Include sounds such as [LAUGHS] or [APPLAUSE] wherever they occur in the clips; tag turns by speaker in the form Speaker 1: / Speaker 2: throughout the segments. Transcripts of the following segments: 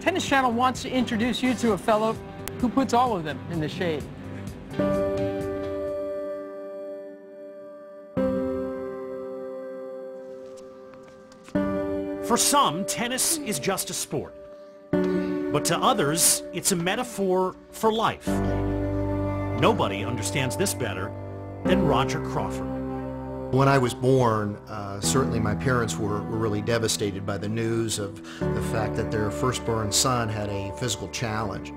Speaker 1: Tennis Channel wants to introduce you to a fellow who puts all of them in the shade.
Speaker 2: For some, tennis is just a sport. But to others, it's a metaphor for life. Nobody understands this better than Roger Crawford.
Speaker 3: When I was born, uh, certainly my parents were, were really devastated by the news of the fact that their firstborn son had a physical challenge. In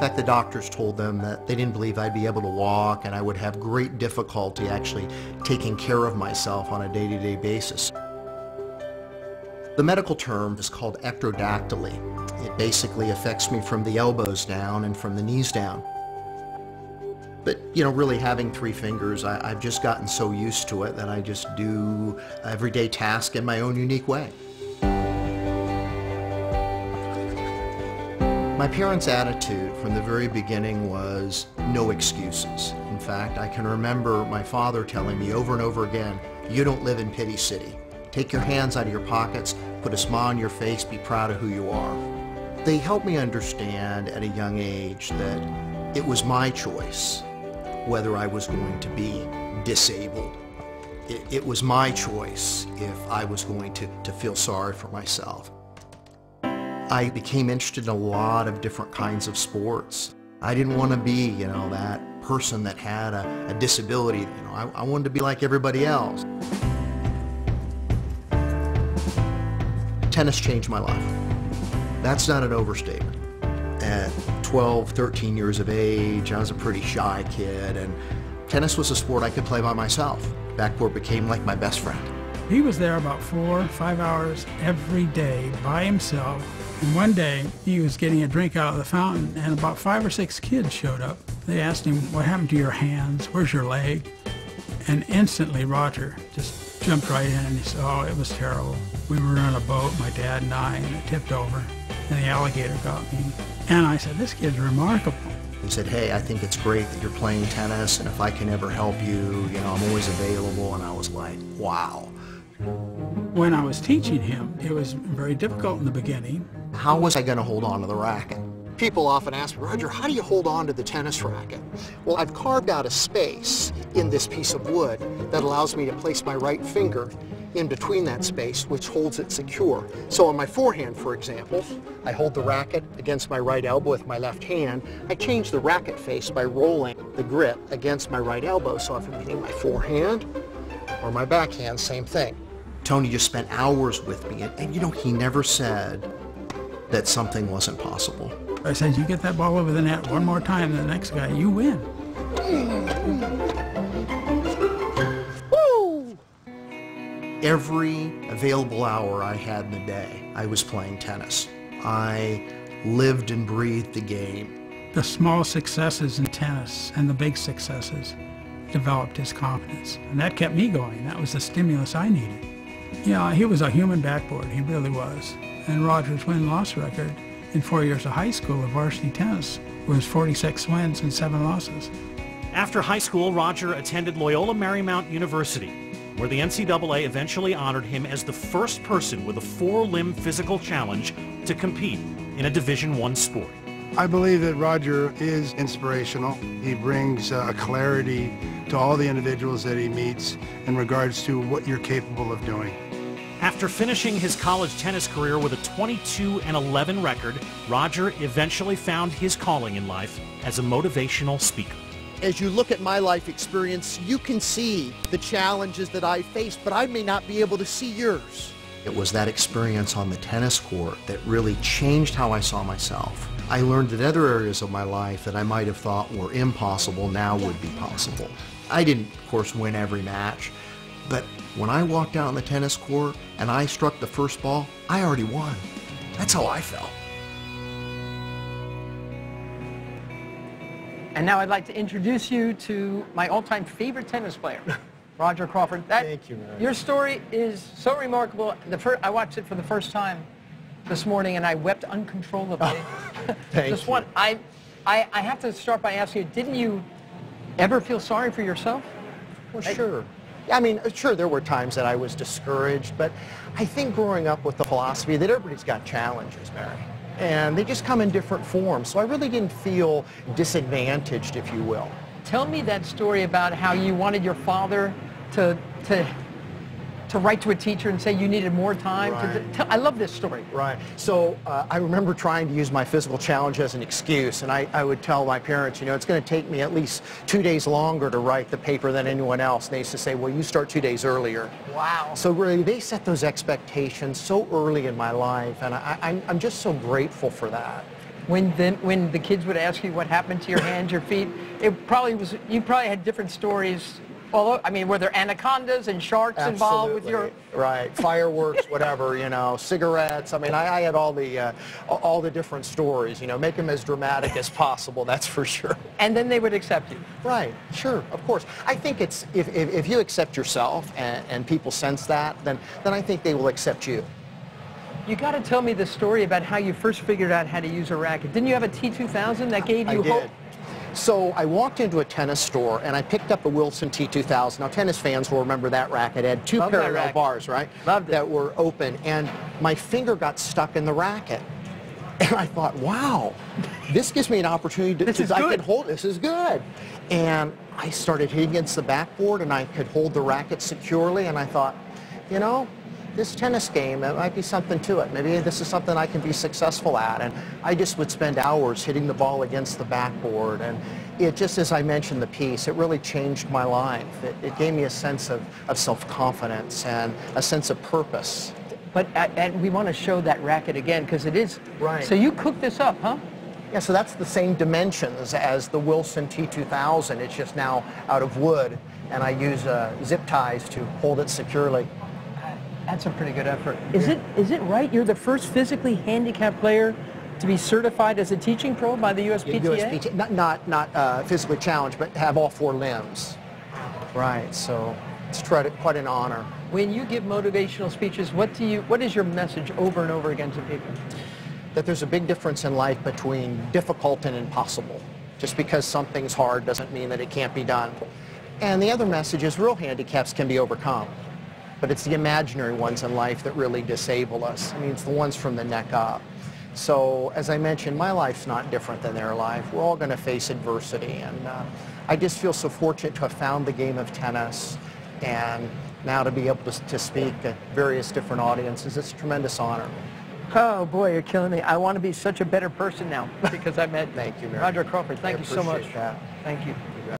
Speaker 3: fact, the doctors told them that they didn't believe I'd be able to walk and I would have great difficulty actually taking care of myself on a day-to-day basis. The medical term is called ectrodactyly. It basically affects me from the elbows down and from the knees down. But, you know, really having three fingers, I, have just gotten so used to it that I just do everyday tasks in my own unique way. My parents' attitude from the very beginning was no excuses. In fact, I can remember my father telling me over and over again, you don't live in Pity City. Take your hands out of your pockets, put a smile on your face, be proud of who you are. They helped me understand at a young age that it was my choice whether I was going to be disabled. It, it was my choice if I was going to, to feel sorry for myself. I became interested in a lot of different kinds of sports. I didn't want to be, you know, that person that had a, a disability. You know, I, I wanted to be like everybody else. tennis changed my life. That's not an overstatement. At 12, 13 years of age, I was a pretty shy kid, and tennis was a sport I could play by myself. Backboard became like my best friend.
Speaker 4: He was there about four, five hours every day by himself. And one day, he was getting a drink out of the fountain, and about five or six kids showed up. They asked him, what happened to your hands? Where's your leg? And instantly, Roger just jumped right in and he said, oh, it was terrible. We were on a boat, my dad and I, and it tipped over, and the alligator got me. And I said, this kid's remarkable.
Speaker 3: He said, hey, I think it's great that you're playing tennis, and if I can ever help you, you know, I'm always available. And I was like, wow.
Speaker 4: When I was teaching him, it was very difficult in the beginning.
Speaker 3: How was I going to hold on to the racket? People often ask me, Roger, how do you hold on to the tennis racket? Well, I've carved out a space in this piece of wood that allows me to place my right finger in between that space, which holds it secure. So on my forehand, for example, I hold the racket against my right elbow with my left hand. I change the racket face by rolling the grip against my right elbow. So if I'm hitting my forehand or my backhand, same thing. Tony just spent hours with me, and, and you know, he never said that something wasn't possible.
Speaker 4: I said, you get that ball over the net one more time the next guy, you win. [LAUGHS]
Speaker 3: Every available hour I had in the day, I was playing tennis. I lived and breathed the game.
Speaker 4: The small successes in tennis and the big successes developed his confidence. And that kept me going. That was the stimulus I needed. Yeah, he was a human backboard. He really was. And Roger's win-loss record in four years of high school of varsity tennis was 46 wins and seven losses.
Speaker 2: After high school, Roger attended Loyola Marymount University where the NCAA eventually honored him as the first person with a four-limb physical challenge to compete in a Division I sport.
Speaker 5: I believe that Roger is inspirational. He brings uh, a clarity to all the individuals that he meets in regards to what you're capable of doing.
Speaker 2: After finishing his college tennis career with a 22 and 11 record, Roger eventually found his calling in life as a motivational speaker
Speaker 3: as you look at my life experience, you can see the challenges that I faced, but I may not be able to see yours. It was that experience on the tennis court that really changed how I saw myself. I learned that other areas of my life that I might have thought were impossible now would be possible. I didn't, of course, win every match, but when I walked out on the tennis court and I struck the first ball, I already won. That's how I felt.
Speaker 1: And now I'd like to introduce you to my all-time favorite tennis player, [LAUGHS] Roger Crawford.
Speaker 3: That, Thank you, man.
Speaker 1: Your story is so remarkable. The first, I watched it for the first time this morning, and I wept uncontrollably.
Speaker 3: Oh, [LAUGHS] thank
Speaker 1: Just
Speaker 3: you.
Speaker 1: one. I, I, I have to start by asking you, didn't you ever feel sorry for yourself?
Speaker 3: Well, sure. I mean, uh, sure, there were times that I was discouraged, but I think growing up with the philosophy that everybody's got challenges, Mary, and they just come in different forms. So I really didn't feel disadvantaged, if you will.
Speaker 1: Tell me that story about how you wanted your father to to to write to a teacher and say you needed more time. To,
Speaker 3: Right.
Speaker 1: I love this story.
Speaker 3: Right. So uh, I remember trying to use my physical challenge as an excuse, and I, I would tell my parents, you know, it's going to take me at least two days longer to write the paper than anyone else. And they used to say, well, you start two days earlier.
Speaker 1: Wow.
Speaker 3: So really, they set those expectations so early in my life, and I, I'm, I'm just so grateful for that.
Speaker 1: When the, when the kids would ask you what happened to your hands, your feet, it probably was, you probably had different stories. Although, I mean, were there anacondas and sharks involved with your,
Speaker 3: right fireworks whatever you know cigarettes i mean i, I had all the uh, all the different stories you know make them as dramatic as possible that's for sure
Speaker 1: and then they would accept you.
Speaker 3: Right, sure, of course. I think it's, if, if, if you accept yourself and, and people sense that, then, then I think they will accept you.
Speaker 1: You got to tell me the story about how you first figured out how to use a racket. Didn't you have a T2000 that gave
Speaker 3: I
Speaker 1: you
Speaker 3: did.
Speaker 1: hope?
Speaker 3: So I walked into a tennis store and I picked up a Wilson T2000. Now tennis fans will remember that racket. It had two
Speaker 1: Love that
Speaker 3: parallel bars, right?
Speaker 1: Loved it.
Speaker 3: That were open and my finger got stuck in the racket. [LAUGHS] And I thought, wow, this gives me an opportunity to,
Speaker 1: This is
Speaker 3: I
Speaker 1: good.
Speaker 3: could hold, this is good. And I started hitting against the backboard and I could hold the racket securely and I thought, you know, this tennis game, it might be something to it. Maybe this is something I can be successful at. And I just would spend hours hitting the ball against the backboard. And it just, as I mentioned the piece, it really changed my life. It, it gave me a sense of, of self-confidence and a sense of purpose.
Speaker 1: But uh, and we want to show that racket again because it is.
Speaker 3: Right.
Speaker 1: So you cooked this up, huh?
Speaker 3: Yeah, so that's the same dimensions as the Wilson T2000. It's just now out of wood, and I use uh, zip ties to hold it securely.
Speaker 1: That's a pretty good effort. Is it is it right? You're the first physically handicapped player to be certified as a teaching pro by the USPTA.
Speaker 3: USPT, not not, not uh, physically challenged, but have all four limbs. Right. So it's quite, quite an honor.
Speaker 1: When you give motivational speeches, what do you what is your message over and over again to people?
Speaker 3: That there's a big difference in life between difficult and impossible. Just because something's hard doesn't mean that it can't be done. And the other message is real handicaps can be overcome. But it's the imaginary ones in life that really disable us. I mean, it's the ones from the neck up. So, as I mentioned, my life's not different than their life. We're all going to face adversity. And uh, I just feel so fortunate to have found the game of tennis and now to be able to, to speak at various different audiences. It's a tremendous honor.
Speaker 1: Oh boy, you're killing me. I want to be such a better person now because I met [LAUGHS]
Speaker 3: Thank you, Mary.
Speaker 1: Roger Crawford. Thank
Speaker 3: I
Speaker 1: you so much.
Speaker 3: that.
Speaker 1: Thank you.